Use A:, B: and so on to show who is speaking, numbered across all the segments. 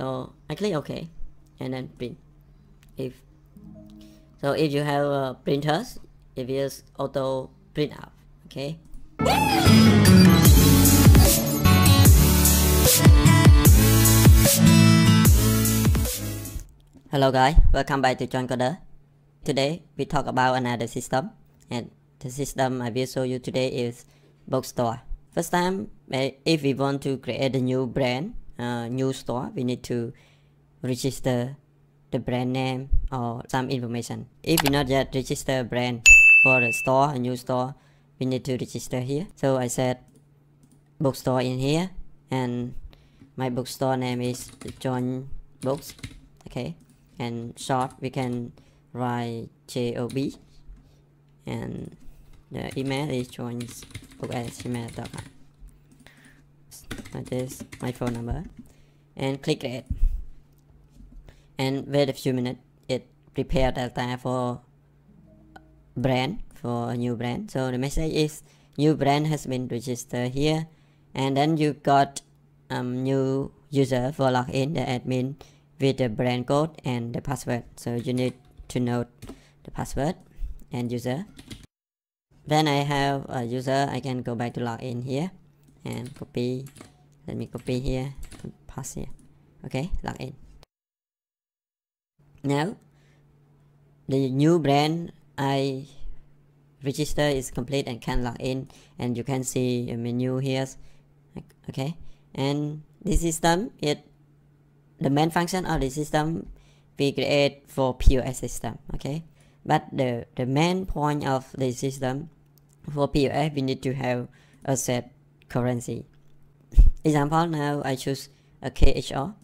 A: so I click OK and then print. If so if you have uh, printers it will auto print out okay? Hello guys, welcome back to JoinCoder. Today we talk about another system. And the system I will show you today is bookstore. First time eh, if we want to create a new brand, uh, new store, we need to register the brand name or some information. If we not yet register brand for the store, a new store, we need to register here. So I said bookstore in here and my bookstore name is John Books. Okay, and short we can write job and the email is gmail.com. That is my phone number and click it. And wait a few minutes it prepare data for brand for a new brand. So the message is new brand has been registered here and then you got um, new user for login the admin with the brand code and the password. So you need to note the password and user. Then I have a user I can go back to login here and copy let me copy here pass here. Okay log in. now the new brand I register is complete and can log in and you can see a menu here okay? And this system it the main function of the system we create for POS system okay? But the the main point of the system for POS we need to have a set currency example now I choose a KHR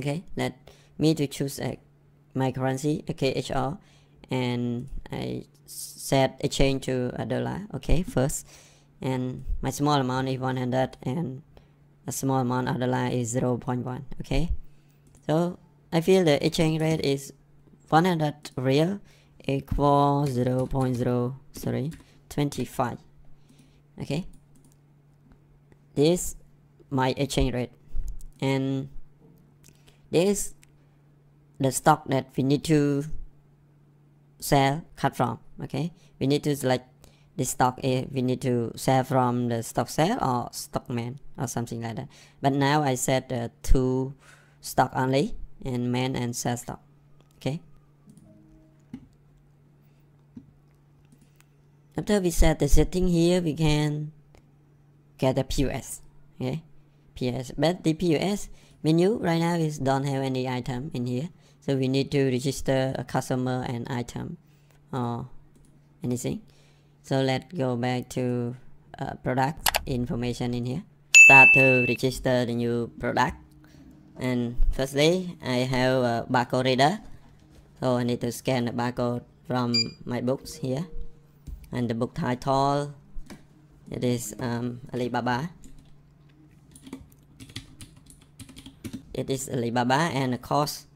A: okay let me to choose a, my currency a KHR and I set a change to a dollar okay first. And my small amount is 100 and a small amount of dollar is 0 0.1 okay? So I feel the exchange rate is 100 riel equals 0 0.0 sorry 25 okay this my exchange rate. And this the stock that we need to sell cut from okay? We need to select the stock A we need to sell from the stock sale or stock man or something like that. But now I set uh, two stock only and man and sell stock okay? After we set the setting here we can get the POS okay? POS but the POS menu right now is don't have any item in here. So we need to register a customer and item. Or anything? So let's go back to uh, product information in here. Start to register the new product. And firstly I have a barcode reader. So I need to scan the barcode from my books here. And the book title it is um, Alibaba. It is Alibaba and the cost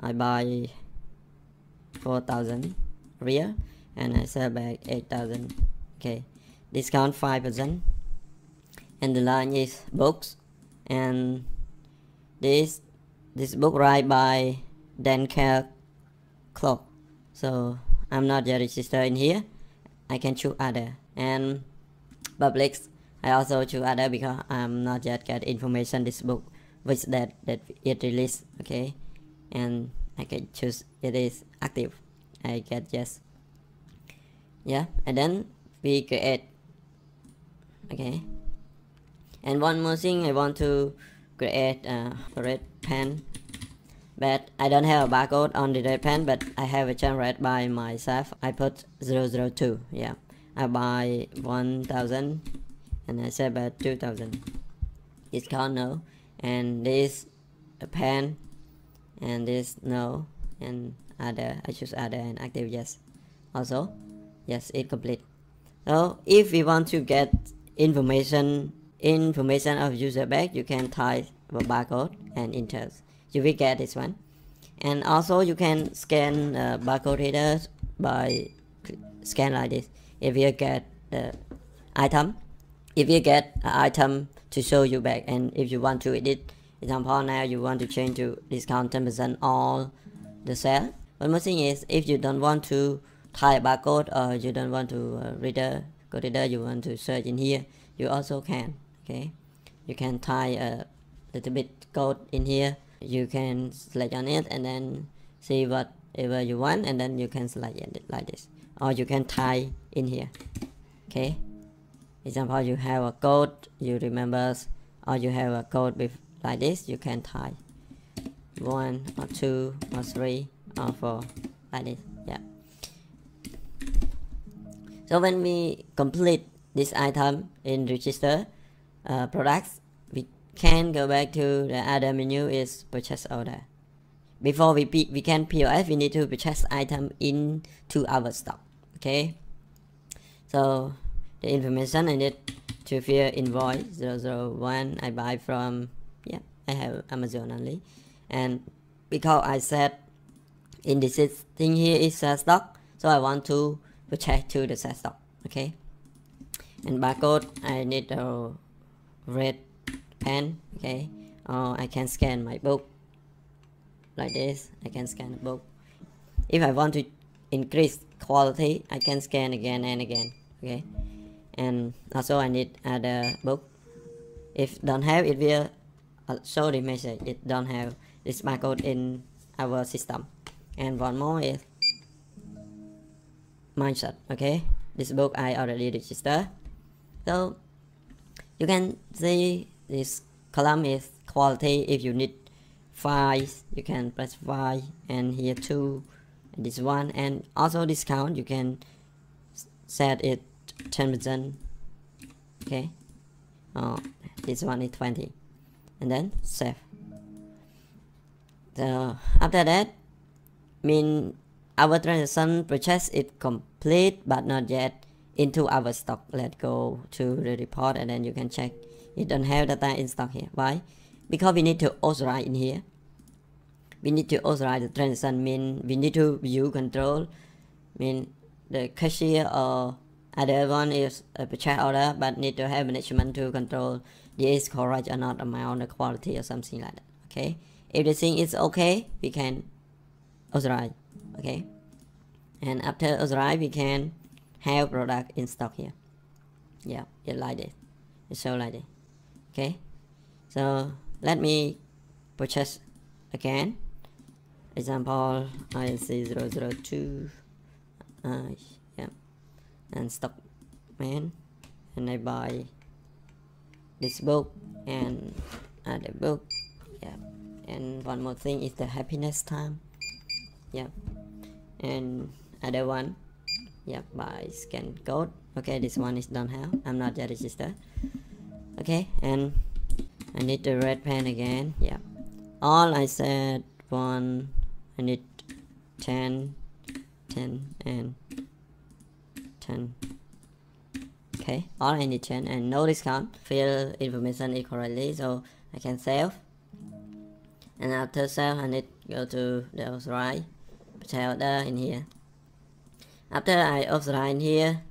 A: I buy 4000 riel and I sell back 8000 okay discount 5% and the line is books. And this this book right by Dan Kell Clock. So I'm not yet registered in here. I can choose other. And public I also choose other because I'm not yet get information this book which that that it released okay? And I can choose it is active. I get yes. Yeah and then we create. Okay. And one more thing I want to create a red pen but I don't have a barcode on the red pen but I have a generate by myself. I put 002 yeah I buy 1000 and I say about 2000 it's called no and this a pen and this no and other I choose other and active yes. Also yes it complete. So if we want to get information information of user back you can type the barcode and enter you will get this one. And also you can scan uh, barcode readers by scan like this if you get the item if you get an item to show you back and if you want to edit example now you want to change to discount 10% all the sale. One more thing is if you don't want to type barcode or you don't want to uh, reader go reader you want to search in here you also can okay? You can type a little bit code in here. You can select on it and then see whatever you want and then you can select it like this or you can type in here. Okay? Example you have a code you remember or you have a code with like this you can type one or two or three or four like this yeah. So when we complete this item in register uh, products we can go back to the other menu is purchase order. Before we we can POS we need to purchase item into our stock okay? So the information I need to fill invoice 001 I buy from yeah I have Amazon only. And because I said in this thing here is a stock so I want to purchase to the set stock okay? And barcode I need a red pen okay? Or I can scan my book like this I can scan the book. If I want to increase quality I can scan again and again okay? And also I need other book. If don't have it will uh, show the message it don't have. This barcode in our system. And one more is mindset okay? This book I already registered so you can see this column is quality. If you need files you can press five and here two this one and also discount you can set it 10% okay? Oh this one is 20 and then save. So after that mean our transaction purchase is complete but not yet into our stock. Let's go to the report and then you can check. It don't have data in stock here. Why? Because we need to authorize in here we need to authorize the transaction mean we need to view control mean the cashier or other one is a purchase order but need to have management to control this correct or not amount the quality or something like that okay? If the thing is okay we can authorize okay? And after authorize we can have product in stock here. Yeah it like this. It show like this okay? So let me purchase again example IC002 uh, yeah and stock man and I buy this book and other book yeah and one more thing is the happiness time yeah and other one yeah by scan code okay this one is done how i'm not yet registered okay and i need the red pen again yeah all i said one i need 10 10 and 10 okay all i need 10 and no discount. Fill information correctly so i can save. And after save I need go to the authorize order in here. After I authorize here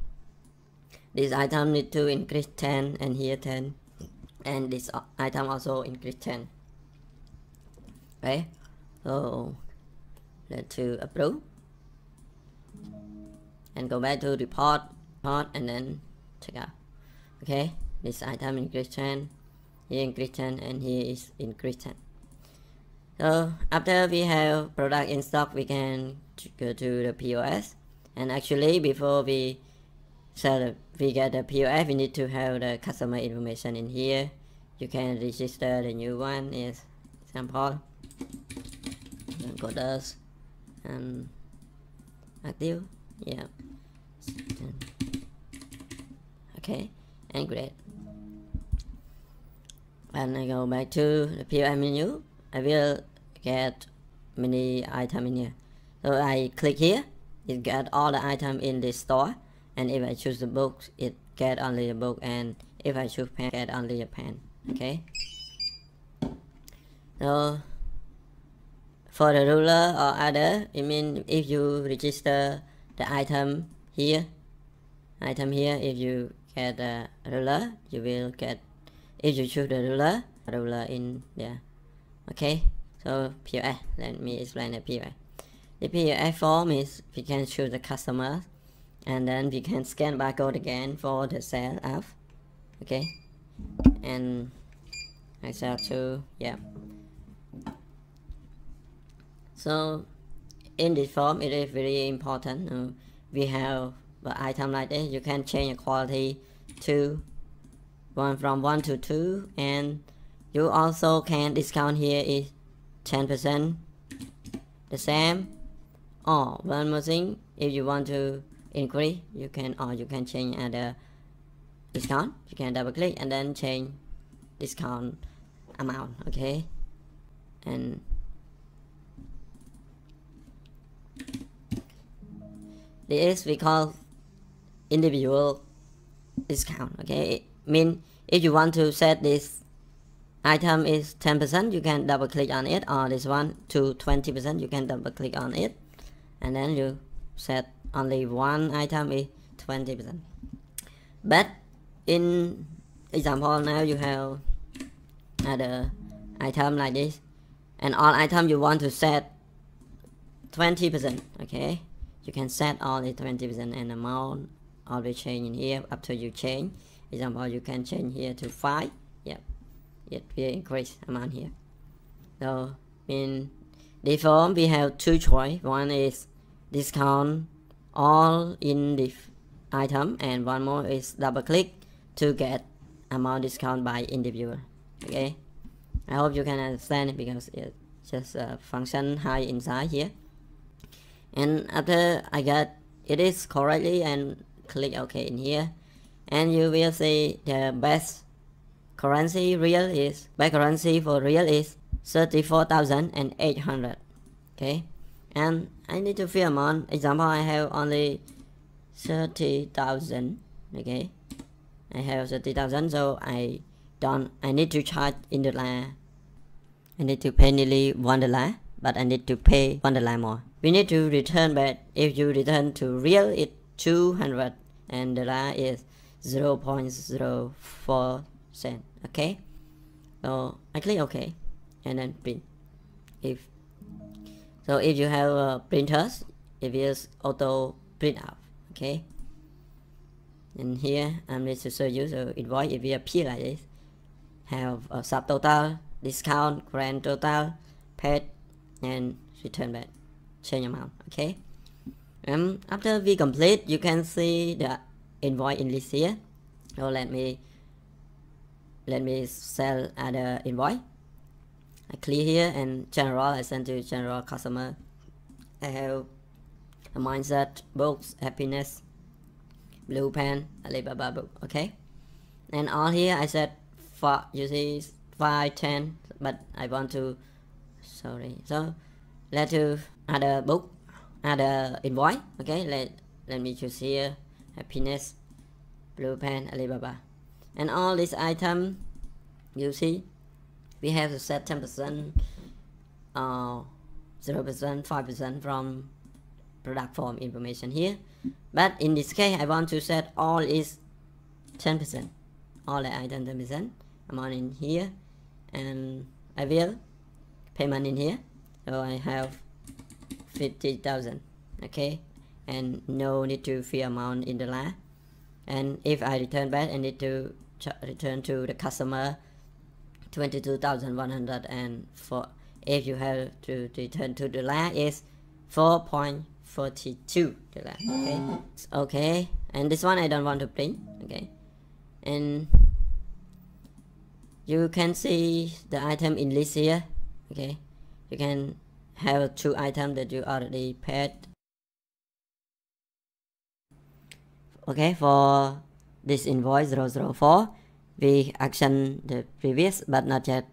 A: this item need to increase 10 and here 10 and this item also increase 10 okay so let's to approve and go back to report report and then check out. Okay this item increase 10 here increase 10 and here is increase 10 so after we have product in stock, we can go to the POS. And actually, before we sell the, we get the POS, we need to have the customer information in here. You can register the new one. Is example, coders Um, and active, yeah. Okay, and great. And I go back to the POS menu. I will get many item in here so I click here it get all the item in the store and if I choose the book it get only the book and if I choose pen get only a pen okay so for the ruler or other it means if you register the item here item here if you get a ruler you will get if you choose the ruler ruler in there. Okay? So POS let me explain the POS the POS form is we can choose the customer and then we can scan barcode again for the sale of okay? And I sell to yeah so in this form it is very important we have the item like this. You can change the quality to one from one to two and you also can discount here is 10 percent. The same. Or one more thing. If you want to increase you can or you can change other discount. You can double click and then change discount amount okay? And this we call individual discount okay? It mean if you want to set this item is 10% you can double click on it or this one to 20% you can double click on it. And then you set only one item is 20% but in example now you have other item like this and all item you want to set 20% okay you can set all the 20% and amount always change in here after you change example you can change here to 5 yep. It will increase amount here. So in default we have two choice. One is discount all in the item and one more is double click to get amount discount by individual. Okay? I hope you can understand it because it's just a function high inside here and after I got it is correctly and click OK in here. And you will see the best currency riel is best currency for riel is 34,800 okay? And I need to fill amount example I have only 30,000 okay? I have 30,000 so I don't I need to charge in the line I need to pay nearly one dollar but I need to pay one line more. We need to return back. If you return to riel it 200 and dollar is 0 0.04 cent. Okay? So I click OK and then print. If so if you have uh, printers it will auto print out. Okay? And here I'm going to show you. So invoice it will appear like this. Have a subtotal discount grand total paid and return back. Change amount okay? And after we complete you can see the invoice in list here. So let me let me sell other invoice. I click here and general I send to general customer. I have a mindset books happiness blue pen Alibaba book okay? And all here I said for you see 5 10 but I want to sorry. So let to a book other invoice okay? Let let me choose here happiness blue pen Alibaba. And all these items you see we have to set 10% uh, 0% 5% from product form information here. But in this case I want to set all is 10% all the item 10% amount in here. And I will payment in here? So I have 50,000 okay? And no need to fee amount in the last and if I return back I need to return to the customer 22,100 and for if you have to return to the last is 4.42 okay? Okay. And this one I don't want to print okay? And you can see the item in list here okay? You can have two items that you already paid okay for this invoice 004 we action the previous but not yet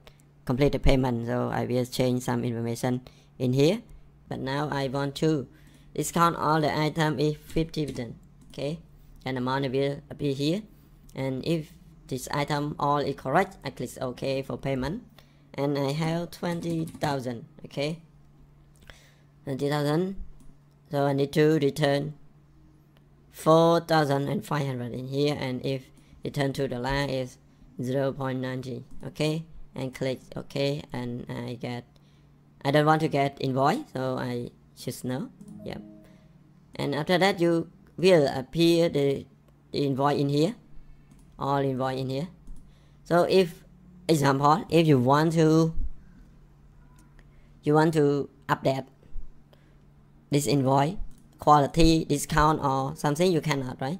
A: complete the payment. So I will change some information in here. But now I want to discount all the item is 50% okay? And the amount will appear here. And if this item all is correct I click OK for payment and I have 20,000 okay? 20,000 so I need to return 4,500 in here and if return to the line is 0.90 okay? And click OK and I get I don't want to get invoice so I choose no yep. And after that you will appear the, the invoice in here all invoice in here. So if example if you want to you want to update this invoice quality discount or something you cannot right?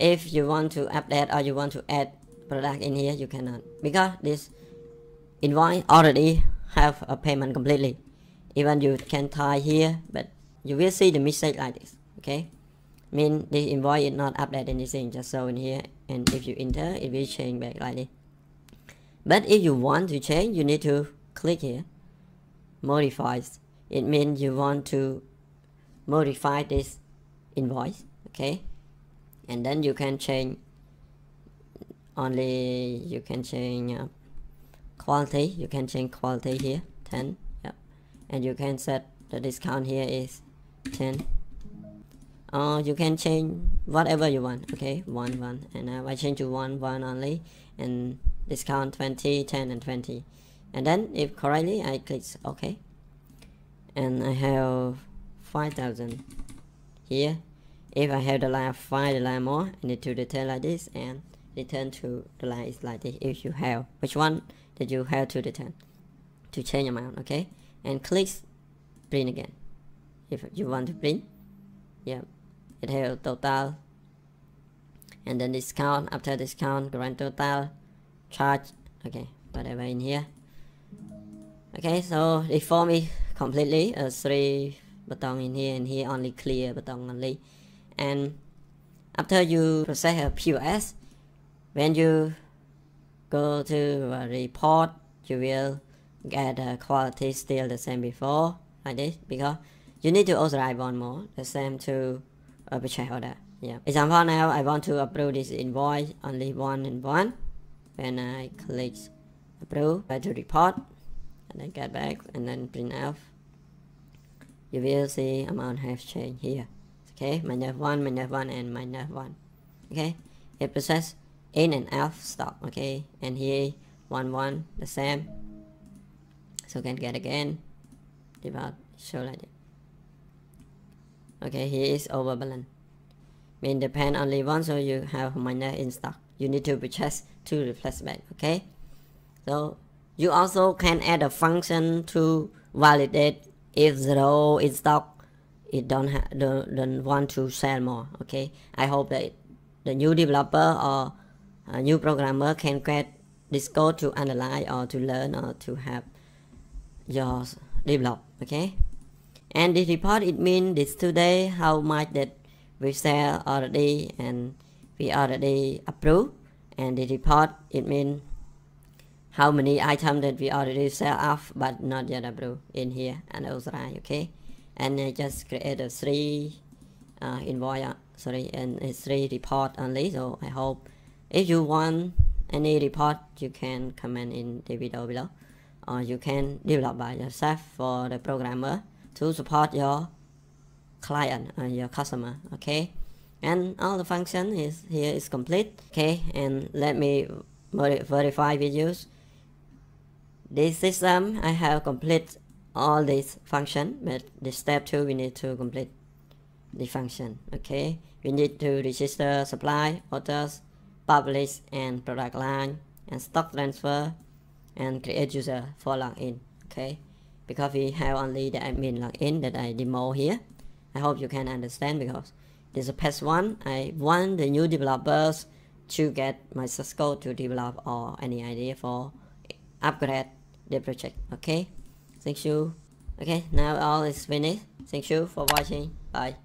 A: If you want to update or you want to add product in here you cannot. Because this invoice already have a payment completely. Even you can tie here but you will see the mistake like this okay? Mean the invoice is not update anything just show in here. And if you enter it will change back like this but if you want to change you need to click here. Modifies. It means you want to modify this invoice okay? And then you can change only you can change uh, quality. You can change quality here 10 yep and you can set the discount here is 10 or you can change whatever you want okay? One one. And now I change to one one only. And discount 20 10 and 20 and then if correctly I click OK. And I have 5000 here. If I have the line 5 the line more I need to return like this and return to the line is like this. If you have which one that you have to return? To change amount okay? And click print again. If you want to print yeah it has total. And then discount after discount grand total charge. Okay whatever in here. Okay so the form is completely. Uh, three button in here and here only clear button only. And after you process a POS when you go to report you will get the quality still the same before like this because you need to authorize one more the same to a purchase order yeah. Example now I want to approve this invoice only one and one when I click approve go to report and then get back and then print out you will see amount has changed here okay? Minus 1 minus 1 and minus 1 okay? It process in and out stop okay? And here 1 1 the same. So can get again divide show like that. Okay here is over balance mean depend only one so you have minus in stock you need to purchase to replace back okay? So you also can add a function to validate if zero in stock. It don't have don't, don't want to sell more okay? I hope that the new developer or a new programmer can get this code to analyze or to learn or to have your develop okay? And this report it means this today how much that we sell already and we already approve and the report it means how many items that we already sell off but not yet approved in here and right okay? And I just create a three uh, invoice uh, sorry and a three report only. So I hope if you want any report you can comment in the video below or you can develop by yourself for the programmer to support your client or your customer okay and all the function is here is complete okay? And let me verify videos. This system I have complete all these function but the step two we need to complete the function okay? We need to register supply orders publish and product line and stock transfer and create user for login okay? Because we have only the admin login that I demo here. I hope you can understand because this is past one. I want the new developers to get my code to develop or any idea for upgrade the project okay? Thank you. Okay now all is finished. Thank you for watching. Bye